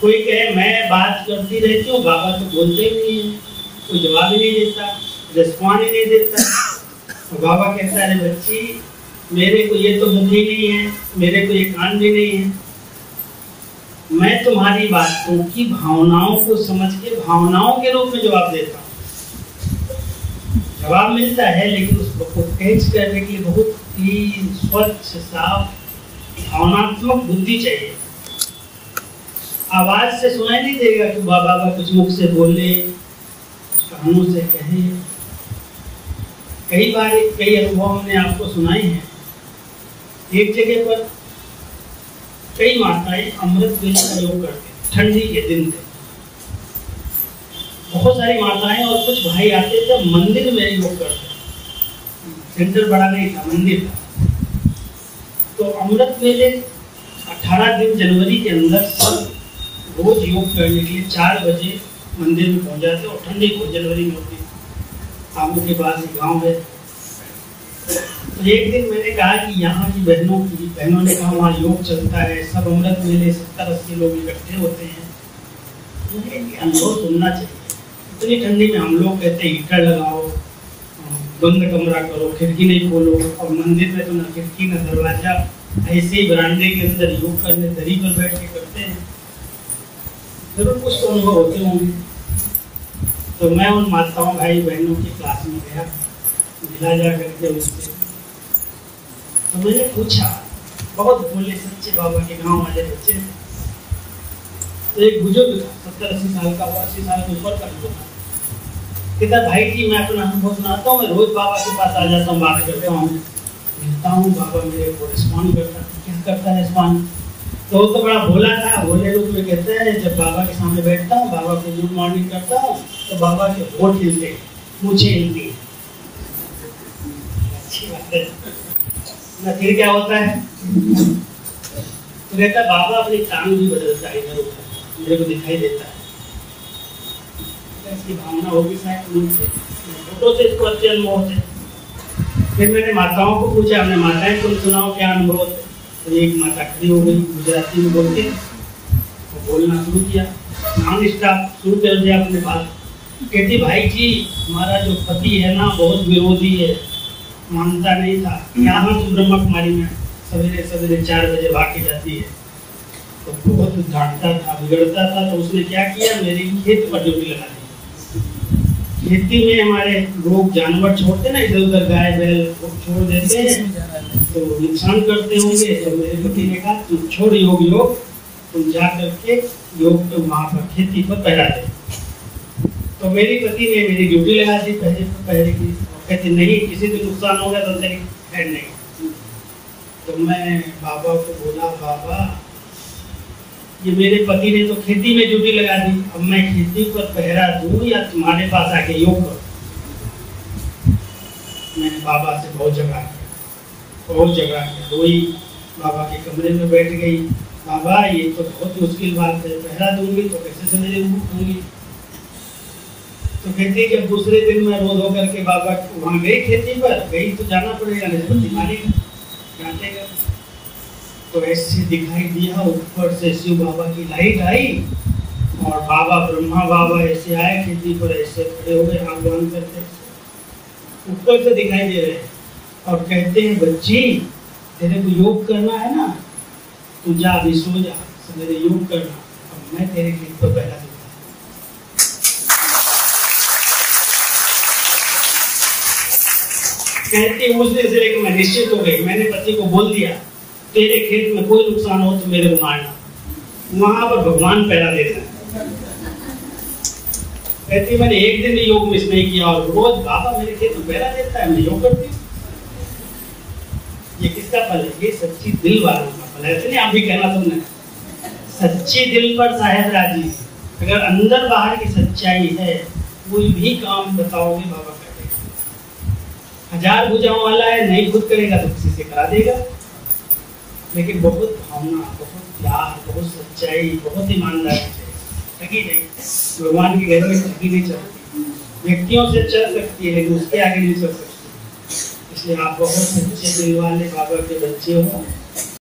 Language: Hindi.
कोई कहे, मैं बात करती रहती हूँ, बाबा तो बोलते ही नहीं है। कोई जवाब ही नहीं देता रिस्पॉन्ड ही नहीं देता। तो बाबा कहता है बच्ची, मेरे को ये तो मुख ही नहीं है, मेरे को ये कान भी नहीं है। मैं तुम्हारी बातों की भावनाओं को समझ के, भावनाओं के रूप में जवाब देता हूँ। जवाब मिलता है, लेकिन उसको कैच करने के लिए बहुत ही स्वच्छ, साफ़, भावनात्मक बुद्धि चाहिए। आवाज़ से सुनाई नहीं देगा कि बाबा का कुछ मुख से बोले कानों से कहे। कई बार, कई अनुभव हमने आपको सुनाए हैं। एक जगह पर कई माताएँ अमृत वेला का योग करते ठंडी के दिन थे। बहुत सारी माताएँ और कुछ भाई आते थे मंदिर में योग करते सेंटर बड़ा नहीं था, मंदिर तो अमृत मेले 18 दिन जनवरी के अंदर सब रोज योग करने के लिए चार बजे मंदिर में पहुँच जाते और ठंडी बहुत जनवरी में होती आमू के पास एक गाँव है। तो एक दिन मैंने कहा कि यहाँ की बहनों की, बहनों ने कहा, वहाँ योग चलता है, सब अमृत मेले, सत्तर अस्सी लोग इकट्ठे होते हैं। अनुभव सुनना चाहिए। इतनी ठंडी में हम लोग कहते हैं हीटर लगाओ बंद कमरा करो, खिड़की नहीं खोलो, और मंदिर में तो ना खिड़की, ना दरवाज़ा, ऐसे ही बरामदे के अंदर योग करने, दरी पर बैठ के करते हैं। ज़रूर कुछ तो अनुभव होते होंगे। तो मैं उन माताओं भाई बहनों की क्लास में गया, मिला जा करके उनसे तो मैंने पूछा, बहुत बोले सच्चे बाबा के गाँव वाले बच्चे। तो एक बुज़ुर्ग था, सत्तर अस्सी साल का, अस्सी साल के ऊपर का बुज़ुर्ग था। कहता भाई जी मैं अपना अनुभव सुनाता हूँ, मैं रोज बाबा के पास आ जाता हूँ बात करते हूँ मिलता हूँ, बाबा मेरे को रिस्पॉन्ड करता क्या करता है रिस्पॉन्ड तो वो तो बड़ा भोला था, भोले रूप में कहते हैं, जब बाबा के सामने बैठता हूँ, बाबा को गुड मॉर्निंग करता हूँ तो बाबा के होठ हिलते, मुझे हिलती। अच्छी बात है। ना फिर क्या होता है? तो कहता बाबा अपनी टांग भी बदलता है मेरे को दिखाई देता है। इसकी भावना होगी शायद उनसे फ़ोटो से इसको अच्छे अनुभव होते फिर मैंने माताओं को पूछा, हमने माताएँ तुम सुनाओ क्या अनुभव होते तो एक माता खड़ी हो गई, गुजराती में बोलते, वो बोलना शुरू किया। नॉन स्टॉप शुरू कर दिया अपने बात कहती, भाई जी, हमारा जो पति है ना, बहुत विरोधी है। मानता नहीं था। यहाँ से ब्रह्मा कुमारी में? सवेरे सवेरे चार बजे भाग जाती है। तो बहुत डांटता था, बिगड़ता था तो उसने क्या किया? मेरी खेत पर ड्यूटी लगा दी खेती में हमारे लोग जानवर छोड़ते ना, इधर उधर गाय, बैल छोड़ देते हैं तो नुकसान करते होंगे तो मेरे पति ने कहा तुम छोड़ योग योग। तुम जा करके योग तो वहाँ पर खेती पर पहरा दे। तो मेरी पति ने मेरी ड्यूटी लगा दी, पहले पहले की कहते, नहीं, किसी को नुकसान होगा तो तेरी खैर नहीं। तो मैं बाबा को बोला, बाबा ये मेरे पति ने तो खेती में ड्यूटी लगा दी। अब मैं खेती पर पहरा दूँ या तुम्हारे पास आके योग करूँ? मैंने बाबा से बहुत जगह बहुत किया। रोई बाबा के कमरे में बैठ गई। बाबा, ये तो बहुत मुश्किल बात है। पहरा दूँगी तो कैसे सवेरे दूँगी तो कहती जब दूसरे दिन मैं रोज होकर के बाबा वहाँ गई खेती पर। गई तो जाना पड़ेगा, नहीं तो डांटेगा तो ऐसे दिखाई दिया, ऊपर से शिव बाबा की लाइट आई और बाबा, ब्रह्मा बाबा ऐसे आए खेती पर ऐसे खड़े हो गए आग बंद करके ऊपर से दिखाई दे रहे और कहते हैं, बच्ची, तेरे को योग करना है ना? तू जा, अभी सो जा, सवेरे योग करना। अब मैं तेरे खेत पर पहला दूँगा कहती उस दिन से लेकर मैं निश्चित हो गई। मैंने पति को बोल दिया तेरे खेत में कोई नुकसान हो तो मेरे को मारना। वहाँ पर भगवान पैदा देता है। कहती मैंने एक दिन भी योग मिस नहीं किया और रोज बाबा मेरे खेत में पैदा देता है, मैं योग करती ये किसका फल है? ये सच्ची दिल वालों का फल है। ऐसे नहीं आप भी कहना तुमने। सच्ची दिल पर साहेब राज़ी। अगर अंदर बाहर की सच्चाई है, कोई भी काम बताओगे बाबा करेगा हज़ार भुजाओं वाला है, नहीं खुद करेगा तो किसी से करा देगा। लेकिन बहुत भावना, बहुत प्यार, बहुत सच्चाई, बहुत ईमानदारी से ठगी नहीं, भगवान की घर में ठगी नहीं चलती। व्यक्तियों से चल सकती है, लेकिन उसके आगे नहीं चल सकती। इसलिए आप बहुत सच्चे दिल वाले बाबा के बच्चे हो।